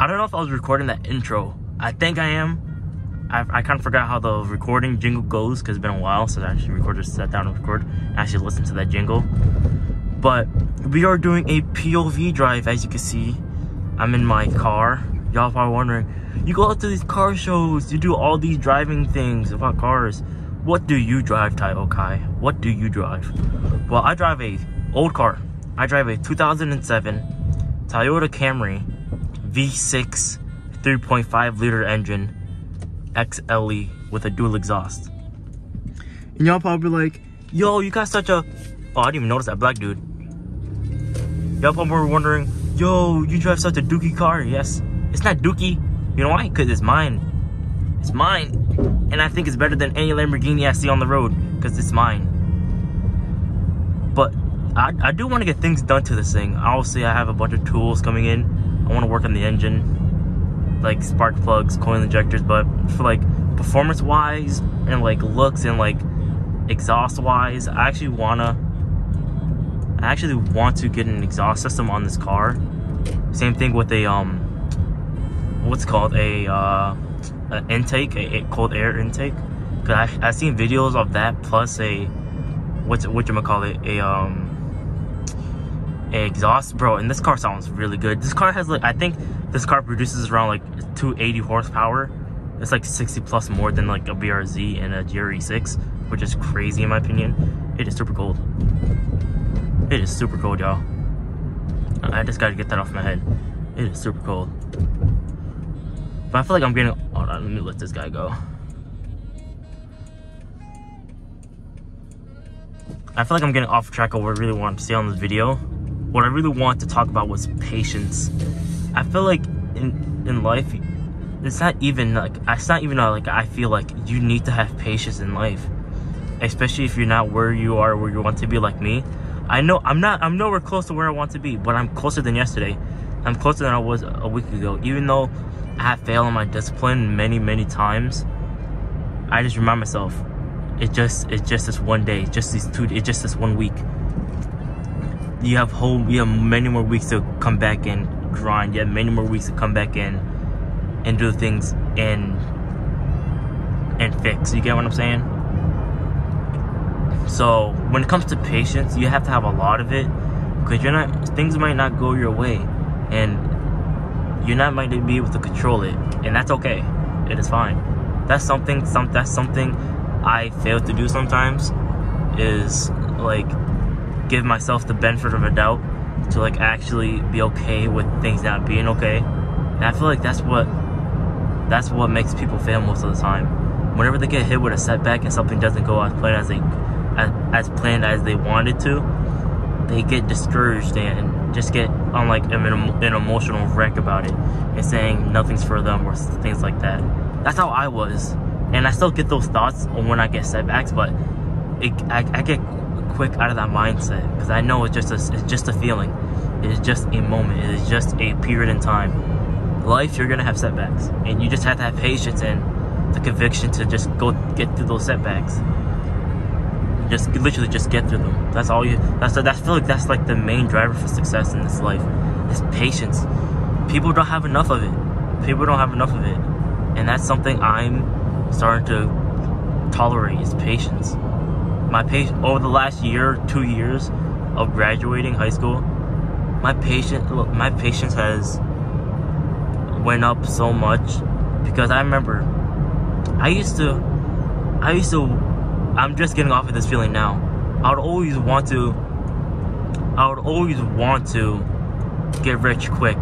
I don't know if I was recording that intro. I think I am. I, I kind of forgot how the recording jingle goes because it's been a while since I actually recorded, sat down and record, and actually listen to that jingle. But we are doing a POV drive, as you can see. I'm in my car. Y'all probably wondering, you go out to these car shows, you do all these driving things about cars. What do you drive, Tyokie? What do you drive? Well, I drive a old car. I drive a 2007 Toyota Camry V6 3.5 liter engine XLE with a dual exhaust. And y'all probably like, yo, you got such a... Oh, I didn't even notice that black dude. Y'all probably were wondering, yo, you drive such a dookie car. Yes, it's not dookie. You know why? Because it's mine. It's mine. And I think it's better than any Lamborghini I see on the road because it's mine. But I, I do want to get things done to this thing. Obviously, I have a bunch of tools coming in. I want to work on the engine, like spark plugs, coil injectors, but for like performance wise and like looks and like exhaust wise, I actually want to I actually want to get an exhaust system on this car. Same thing with a um, what's called a uh, intake, a, a, cold air intake. Cause I I seen videos of that plus a what's what you call it a um exhaust, bro. And this car sounds really good. This car has like I think this car produces around like 280 horsepower. It's like 60 plus more than like a BRZ and a GR86, which is crazy in my opinion. It is super cold. It is super cold, y'all. I just gotta get that off my head. It is super cold. But I feel like I'm getting... Hold on, let me let this guy go. I feel like I'm getting off track of what I really want to say on this video. What I really want to talk about was patience. I feel like in in life, it's not even like it's not even uh, like I feel like you need to have patience in life, especially if you're not where you are, where you want to be, like me. I know I'm not I'm nowhere close to where I want to be, but I'm closer than yesterday. I'm closer than I was a week ago. Even though I have failed on my discipline many, many times, I just remind myself, it just it's just this one day, just these two it's just this one week. You have whole you have many more weeks to come back and grind, you have many more weeks to come back in and do things and and fix. You get what I'm saying? So when it comes to patience, you have to have a lot of it because you're not things might not go your way, and you're not might be able to control it, and that's okay. It is fine. That's something. Some that's something I fail to do sometimes. Is like give myself the benefit of a doubt to like actually be okay with things not being okay. And I feel like that's what that's what makes people fail most of the time. Whenever they get hit with a setback and something doesn't go as planned as they as, as planned as they wanted to, they get discouraged and just get on like an, an emotional wreck about it and saying nothing's for them or things like that. That's how I was, and I still get those thoughts when I get setbacks, but it, I, I get quick out of that mindset because I know it's just a, it's just a feeling. It is just a moment. It is just a period in time. Life, you're gonna have setbacks, and you just have to have patience and the conviction to just go get through those setbacks just literally just get through them. That's all you. That's I feel like that's like the main driver for success in this life is patience. People don't have enough of it. People don't have enough of it, and that's something I'm starting to tolerate is patience. My patience over the last year, two years of graduating high school, my patience, my patience has went up so much because I remember I used to, I used to I'm just getting off of this feeling now. I would always want to, I would always want to get rich quick.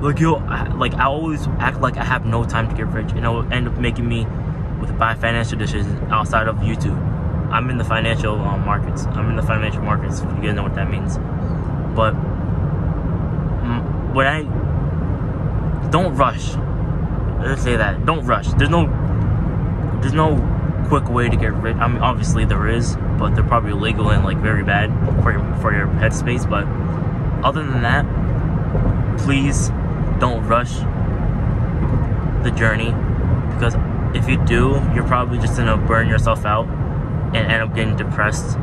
Like yo, like I always act like I have no time to get rich, and it will end up making me with bad financial decisions outside of YouTube. I'm in the financial um, markets. I'm in the financial markets. If you guys know what that means, but when I don't rush, let's say that don't rush. There's no, there's no quick way to get rid. I mean, obviously there is, but they're probably illegal and like very bad for your for your headspace. But other than that, please don't rush the journey because if you do, you're probably just gonna burn yourself out and end up getting depressed.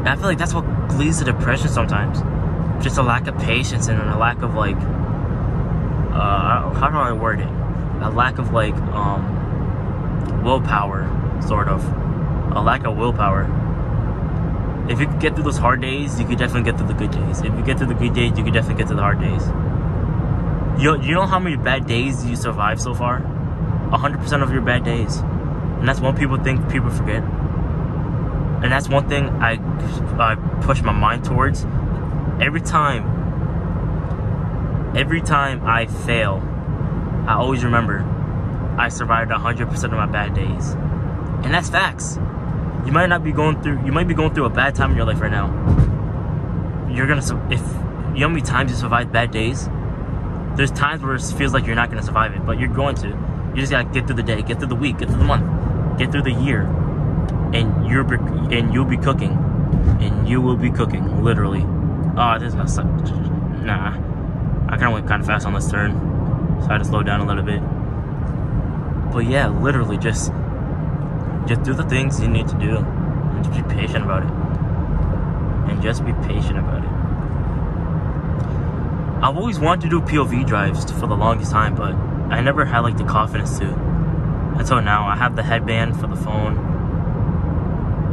And I feel like that's what leads to depression sometimes. Just a lack of patience and a lack of like uh, how do I word it? A lack of like um, willpower, sort of. A lack of willpower. If you get through those hard days, you could definitely get through the good days. If you get through the good days, you could definitely get through the hard days. You, you know how many bad days you survived so far? 100% of your bad days. And that's one people think people forget. And that's one thing I, I push my mind towards. Every time, every time I fail, I always remember I survived 100% of my bad days. And that's facts. You might not be going through, you might be going through a bad time in your life right now. You're gonna, if, you know how many times you survived bad days? There's times where it feels like you're not gonna survive it, but you're going to. You just gotta get through the day, get through the week, get through the month, get through the year, and you're and you'll be cooking, and you will be cooking literally. Oh, this is not such nah. I kind of went kind of fast on this turn, so I had to slow down a little bit. But yeah, literally just just do the things you need to do, and just be patient about it, and just be patient about it. I've always wanted to do POV drives for the longest time, but I never had like the confidence to. Until now, I have the headband for the phone.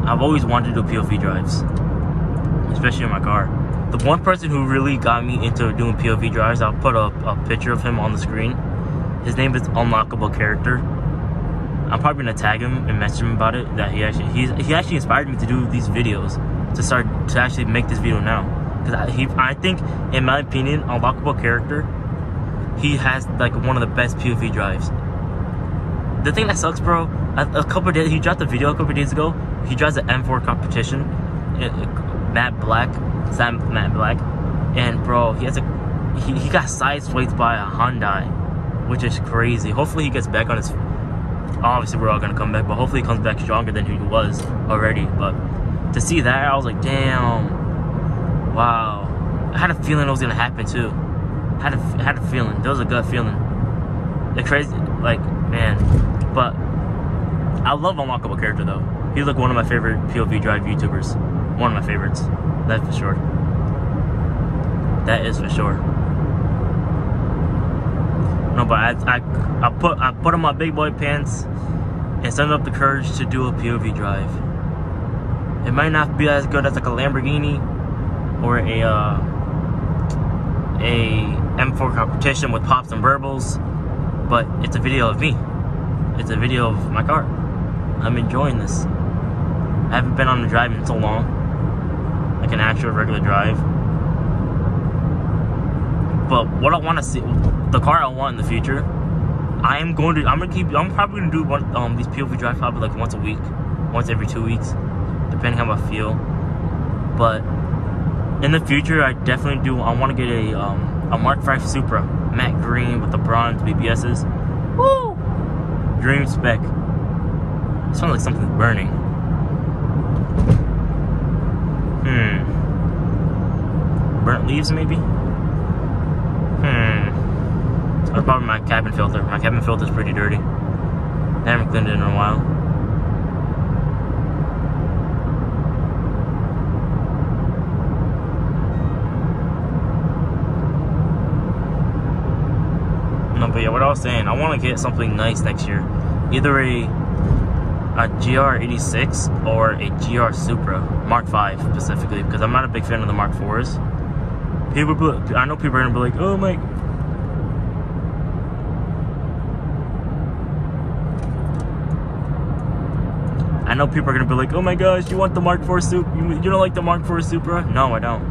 I've always wanted to do POV drives, especially in my car. The one person who really got me into doing POV drives, I'll put a, a picture of him on the screen. His name is Unlockable Character. I'm probably gonna tag him and message him about it. That he actually he's, he actually inspired me to do these videos to start to actually make this video now. Because I, he, I think, in my opinion, Unlockable Character, he has like one of the best POV drives. The thing that sucks, bro, a, a couple days he dropped a video a couple days ago. He drives an M4 competition, it, matte Black, Sam matte Black, and bro, he has a he, he got sideswiped by a Hyundai, which is crazy. Hopefully he gets back on his. Obviously, we're all gonna come back, but hopefully he comes back stronger than he was already. But to see that, I was like, damn, wow. I had a feeling it was gonna happen too. Had a had a feeling. There was a gut feeling. The crazy, like man, but I love unlockable character though. He's like one of my favorite POV drive YouTubers. One of my favorites. That for sure. That is for sure. No, but I, I, I put I put on my big boy pants and send up the courage to do a POV drive. It might not be as good as like a Lamborghini or a uh, a M4 competition with pops and burbles, but it's a video of me. It's a video of my car. I'm enjoying this. I haven't been on a drive in so long, like an actual regular drive. But what I want to see, the car I want in the future, I am going to. I'm gonna keep. I'm probably gonna do one um these POV drives probably like once a week, once every two weeks, depending how I feel. But in the future, I definitely do. I want to get a um a Mark V Supra, matte green with the bronze BBSs. Woo! Dream spec. Sounds like something's burning. Hmm. Burnt leaves, maybe? Hmm. That's probably my cabin filter. My cabin filter's pretty dirty. I haven't cleaned it in a while. No, but yeah, what I was saying, I want to get something nice next year. Either a a GR86 or a GR Supra Mark 5 specifically because I'm not a big fan of the Mark 4s. People, I know people are gonna be like, "Oh my." I know people are gonna be like, "Oh my gosh, you want the Mark 4 Supra? You, you don't like the Mark 4 Supra?" No, I don't.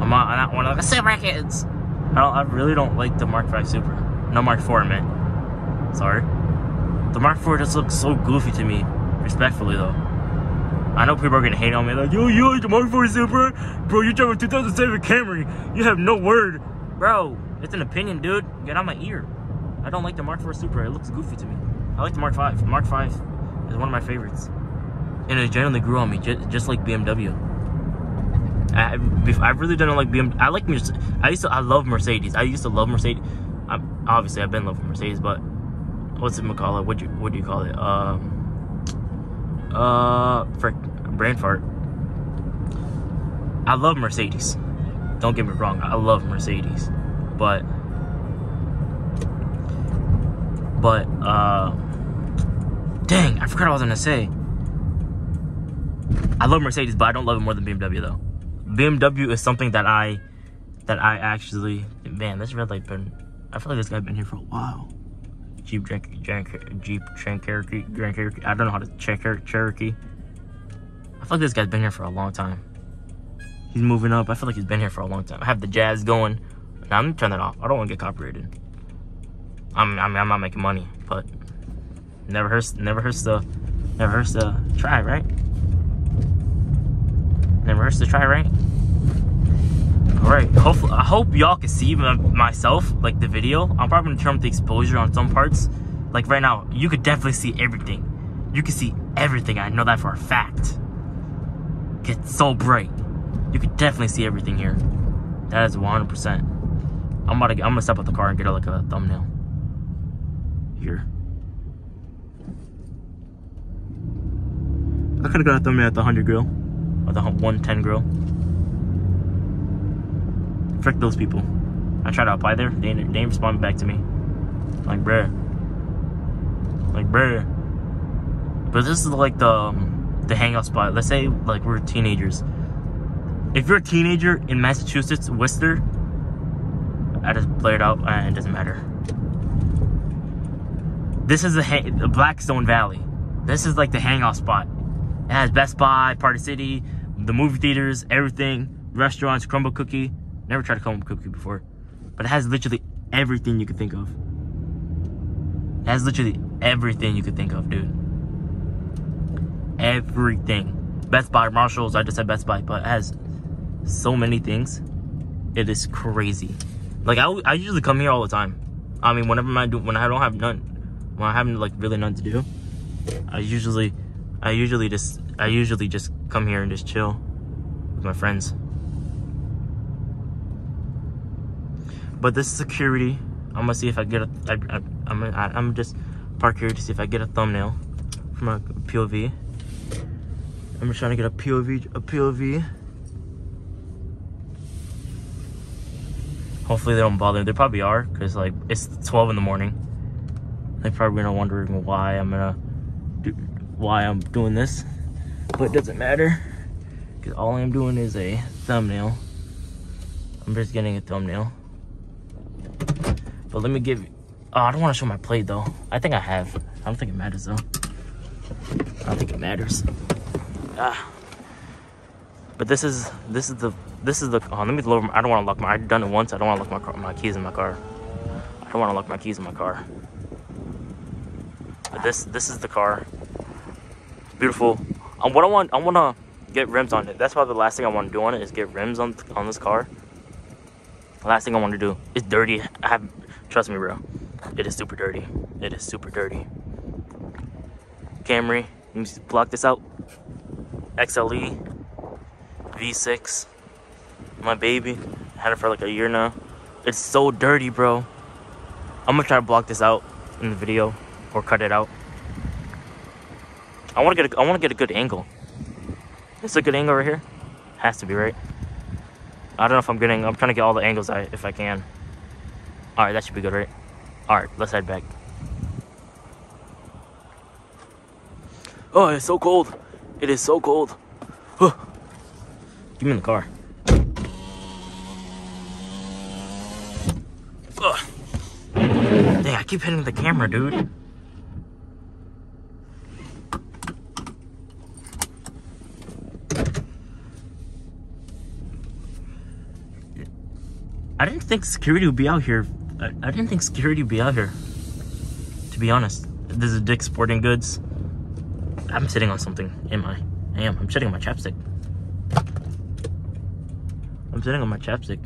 I'm not, I'm not one of the Supra kids. I don't. I really don't like the Mark 5 Supra. No Mark 4, man. Sorry. The Mark IV just looks so goofy to me. Respectfully, though. I know people are gonna hate on me, like, yo, you like the Mark IV Supra? Bro, you drove a 2007 Camry. You have no word. Bro, it's an opinion, dude. Get out my ear. I don't like the Mark IV Supra. It looks goofy to me. I like the Mark V. Mark V is one of my favorites. And it genuinely grew on me, just, like BMW. I, I really don't like BMW. I like I used to. I love Mercedes. I used to love Mercedes. I, obviously, I've been loving Mercedes, but what's it call? What do you what do you call it? Um, uh, frick, brain fart. I love Mercedes. Don't get me wrong, I love Mercedes, but But uh, dang, I forgot what I was gonna say. I love Mercedes, but I don't love it more than BMW though. BMW is something that I that I actually man, this red light been I feel like this guy's been here for a while. Jeep Grand, Grand, Jeep Cherokee, Grand Cherokee. I don't know how to check Cherokee. I feel like this guy's been here for a long time. He's moving up. I feel like he's been here for a long time. I have the jazz going. Now I'm gonna turn that off. I don't want to get copyrighted. I'm, I mean, I'm not making money, but never hurts. Never hurts to, never hurts to try, right? Never hurts to try, right? Right. Hopefully, I hope y'all can see my, myself, like the video. I'm probably gonna turn up the exposure on some parts. Like right now, you could definitely see everything. You can see everything. I know that for a fact. It's so bright. You could definitely see everything here. That is 100%. I'm about to I'm gonna step out the car and get a, like a thumbnail. Here. I could have got a thumbnail at the 100 grill. Or the 110 grill. Frick those people. I tried to apply there. They, they didn't respond back to me. Like, bruh. Like, bruh. But this is like the, um, the hangout spot. Let's say, like, we're teenagers. If you're a teenager in Massachusetts, Worcester, I just play it out and it doesn't matter. This is the, the Blackstone Valley. This is like the hangout spot. It has Best Buy, Party City, the movie theaters, everything, restaurants, Crumbl Cookie. Never tried a Crumbl Cookie before, but it has literally everything you could think of. It has literally everything you could think of, dude. Everything. Best Buy, Marshalls, I just said Best Buy, but it has so many things. It is crazy. Like I, I usually come here all the time. I mean, whenever I do, when I don't have none, when I have like really none to do, I usually, I usually just, I usually just come here and just chill with my friends. But this is security. I'm gonna see if I get a. I, I, I'm gonna, I, I'm just park here to see if I get a thumbnail from a POV. I'm just trying to get a POV, a POV. Hopefully they don't bother. They probably are, cause like it's 12 in the morning. They probably gonna wondering why I'm gonna do, why I'm doing this, but it doesn't matter, cause all I'm doing is a thumbnail. I'm just getting a thumbnail. But let me give. Oh, I don't want to show my plate though. I think I have. I don't think it matters though. I don't think it matters. Ah. But this is this is the this is the. Oh, let me lower. My, I don't want to lock my. I've done it once. I don't want to lock my car, my keys in my car. I don't want to lock my keys in my car. But this this is the car. Beautiful. Um, what I want I want to get rims on it. That's probably the last thing I want to do on it is get rims on on this car. The last thing I want to do is dirty. I have trust me, bro. It is super dirty. It is super dirty. Camry. Let me block this out. XLE. V6 my baby. Had it for like a year now. It's so dirty, bro. I'm gonna try to block this out in the video or cut it out. I wanna get a, I wanna get a good angle. It's a good angle right here. Has to be right. I don't know if I'm getting. I'm trying to get all the angles I, if I can. All right, that should be good, right? All right, let's head back. Oh, it's so cold. It is so cold. Give me in the car. Ugh. Dang, I keep hitting the camera, dude. I didn't think security would be out here. I, I didn't think security would be out here. To be honest. This is Dick's Sporting Goods. I'm sitting on something. Am I? I am. I'm sitting on my chapstick. I'm sitting on my chapstick.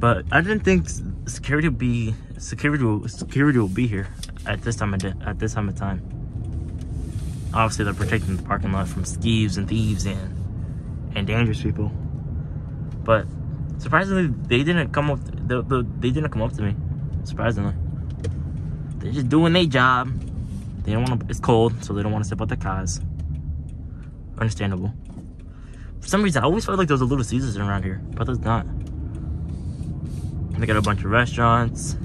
But I didn't think security would be security will, security will be here at this time of at this time of time. Obviously, they're protecting the parking lot from thieves and thieves and and dangerous people. But surprisingly, they didn't come up. The, the, they didn't come up to me. Surprisingly, they're just doing their job. They don't want to. It's cold, so they don't want to step out the cars. Understandable. For some reason, I always felt like there was a Little Caesars around here, but there's not. They got a bunch of restaurants.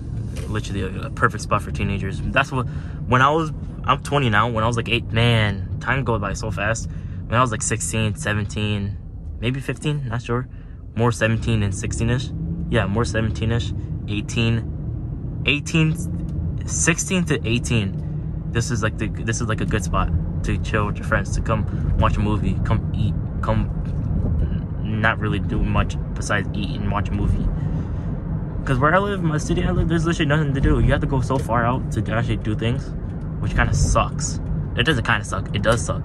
Literally a, a perfect spot for teenagers. That's what, when I was, I'm 20 now. When I was like eight, man, time goes by so fast. When I was like 16, 17, maybe 15, not sure. More 17 and 16-ish. Yeah, more 17-ish. 18, 18, 16 to 18. This is like the, this is like a good spot to chill with your friends, to come watch a movie, come eat, come not really do much besides eat and watch a movie. Because where I live, my city I live, there's literally nothing to do. You have to go so far out to actually do things, which kind of sucks. It doesn't kind of suck. It does suck.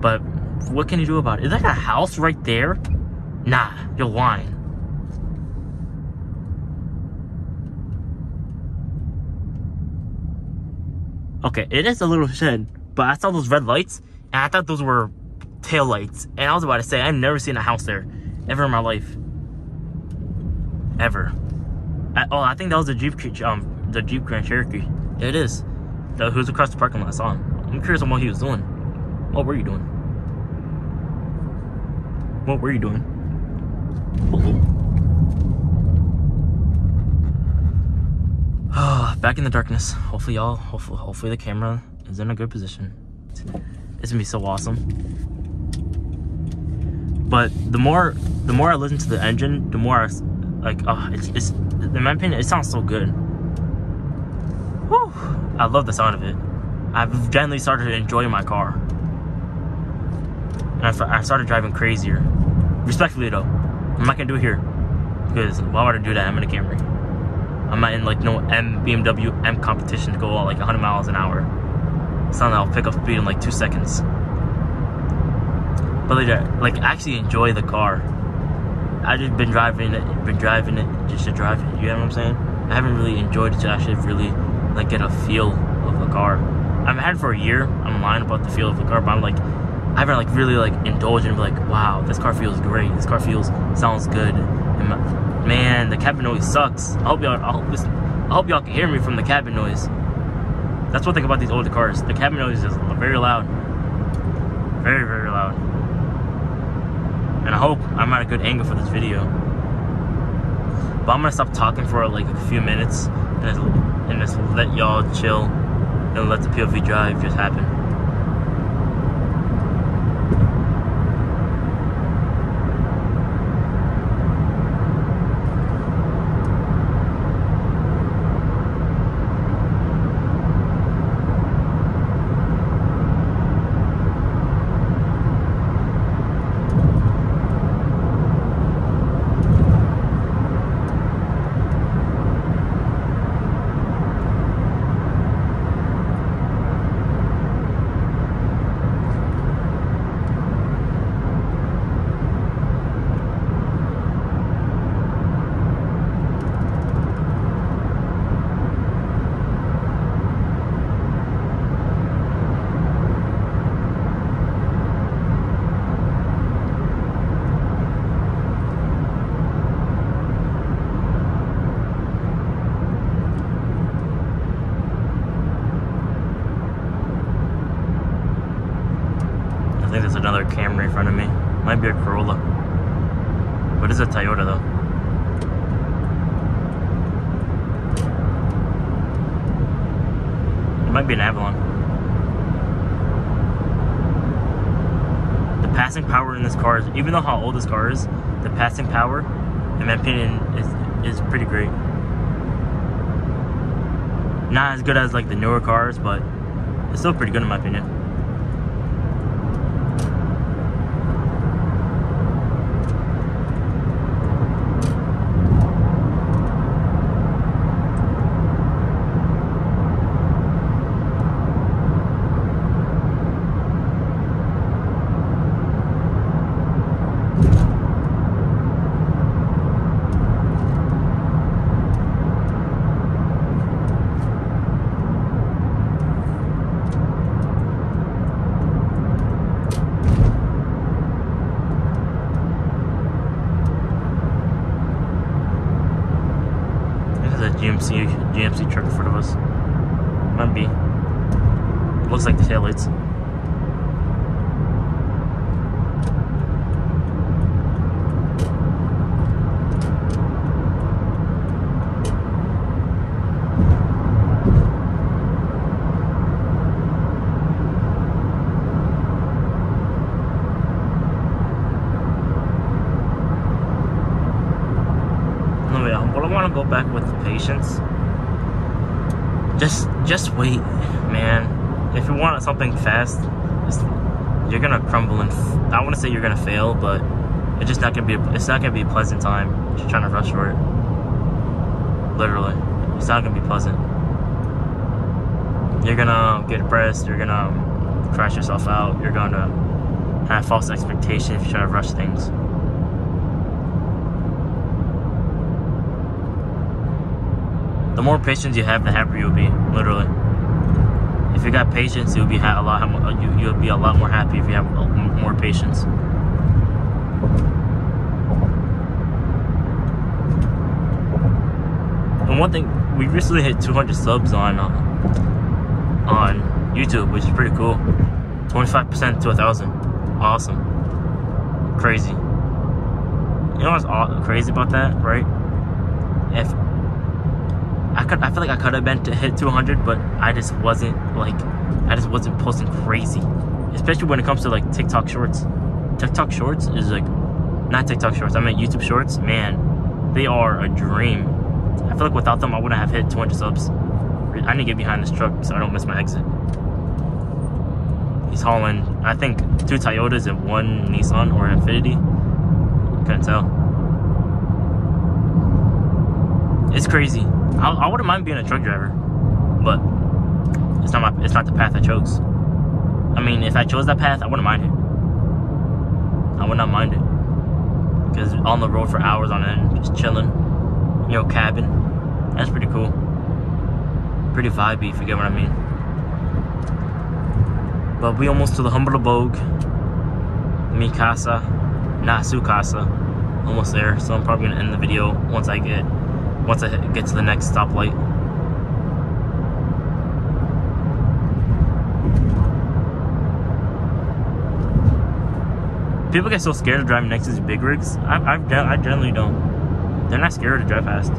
But what can you do about it? Is that a house right there? Nah, you're lying. Okay, it is a little shed, but I saw those red lights, and I thought those were tail lights. And I was about to say, I've never seen a house there, ever in my life. Ever. I, oh, I think that was the Jeep, um, the Jeep Grand Cherokee. It is. The, who's across the parking lot, I saw him. I'm curious on what he was doing. What were you doing? What were you doing? Oh, back in the darkness. Hopefully y'all, hopefully, hopefully the camera is in a good position. It's gonna be so awesome. But the more, the more I listen to the engine, the more I, like, oh, it's, it's, in my opinion, it sounds so good. Whew. I love the sound of it. I've generally started to enjoy my car. And I, I started driving crazier. Respectfully though, I'm not gonna do it here. Because why would I do that? I'm in a Camry. I'm not in like no M BMW M competition to go like 100 miles an hour. Something I'll pick up speed in like two seconds. But like, like actually enjoy the car. I just been driving it, been driving it just to drive it. You know what I'm saying? I haven't really enjoyed it to actually really like get a feel of a car. I've had for a year. I'm lying about the feel of the car, but I'm like, I haven't like really like indulged and be like, wow, this car feels great. This car feels sounds good. My, man, the cabin noise sucks. I hope y'all, I hope, listen, I hope y'all can hear me from the cabin noise. That's one thing about these older cars. The cabin noise is very loud. Very, very loud. And I hope I'm at a good angle for this video. But I'm gonna stop talking for like a few minutes and and just let y'all chill and let the POV drive just happen. think there's another Camry in front of me. Might be a Corolla. But it's a Toyota though. It might be an Avalon. The passing power in this car is, even though how old this car is, the passing power, in my opinion, is, is pretty great. Not as good as like the newer cars, but it's still pretty good in my opinion. GMC GMC truck in front of us. Might be. Looks like the taillights. Go back with the patience. Just just wait, man. If you want something fast, you're gonna crumble and I want to say you're gonna fail, but it's just not gonna be. A, it's not gonna be a pleasant time. Just trying to rush for it. Literally, it's not gonna be pleasant. You're gonna get depressed. You're gonna crash yourself out. You're gonna have false expectations if you try to rush things. The more patience you have, the happier you'll be. Literally if you got patience, you'll be a lot. You you'll be a lot more happy if you have more patience. And one thing, we recently hit 200 subs on uh, on YouTube, which is pretty cool. 25% to a thousand. Awesome. Crazy. You know what's crazy about that, right? If I could I feel like I could have been to hit 200, but I just wasn't like I just wasn't posting crazy, especially when it comes to like TikTok Shorts. TikTok Shorts is like not TikTok Shorts. I mean YouTube Shorts. Man, they are a dream. I feel like without them, I wouldn't have hit 200 subs. I need to get behind this truck so I don't miss my exit. He's hauling, I think, two Toyotas and one Nissan or Infiniti. Couldn't tell. It's crazy. I, I wouldn't mind being a truck driver, but it's not my it's not the path I chose. I mean, if I chose that path, I wouldn't mind it. I would not mind it because on the road for hours on end, just chilling, you know, cabin. That's pretty cool. Pretty vibey, if you get what I mean. But we almost to the humble abode. Mi casa, not su casa. Almost there. So I'm probably gonna end the video once I get once I get to the next stoplight. People get so scared of driving next to these big rigs. I, I, I generally don't. They're not scared to drive past.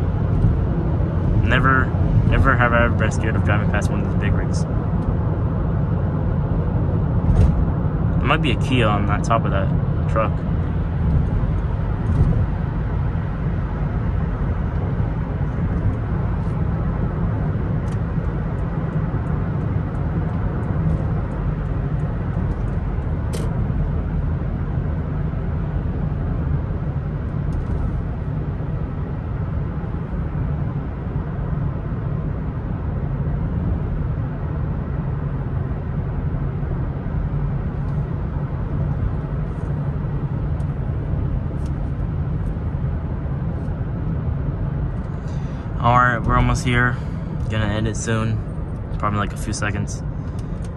Never, never have I ever been scared of driving past one of these big rigs. There might be a Kia on that top of that truck. Alright, we're almost here. Gonna end it soon. Probably like a few seconds.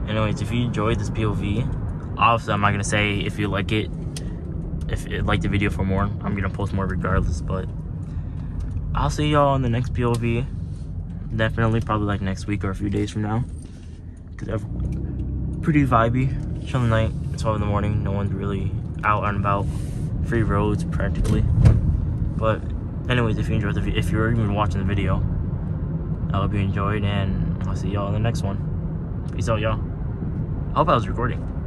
Anyways, if you enjoyed this POV, obviously I'm not gonna say if you like it, if you like the video for more. I'm gonna post more regardless, but I'll see y'all on the next POV. Definitely, probably like next week or a few days from now. Cause pretty vibey, chilling night. 12 in the morning. No one's really out and about. Free roads practically. But anyways if you enjoyed the if you're even watching the video i hope you enjoyed and i'll see y'all in the next one. Peace out y'all. I hope i was recording